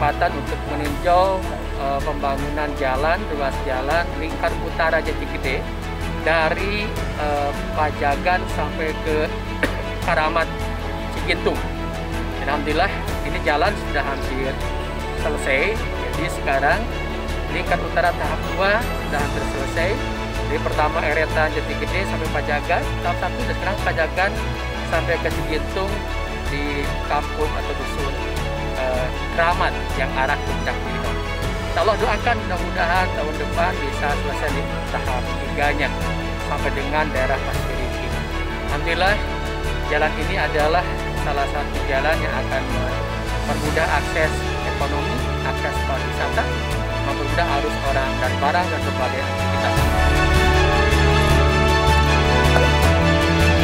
kesempatan untuk meninjau uh, pembangunan jalan, ruas jalan lingkar utara Jati Gede dari uh, Pajagan sampai ke Karamat Cikintung. Alhamdulillah ini jalan sudah hampir selesai. Jadi sekarang lingkar utara tahap 2 sudah hampir selesai. Dari pertama Eretan Jati Gede sampai Pajagan, tahap satu dan sekarang Pajagan sampai ke Cigintung di kampung atau dusun Keramat yang arah puncak Pinang. Insya Allah doakan mudah-mudahan tahun depan bisa selesai di tahap tiganya sampai dengan daerah Pasir ini. Alhamdulillah jalan ini adalah salah satu jalan yang akan mempermudah akses ekonomi, akses pariwisata, mempermudah arus orang dan barang dan berbagai aktivitas.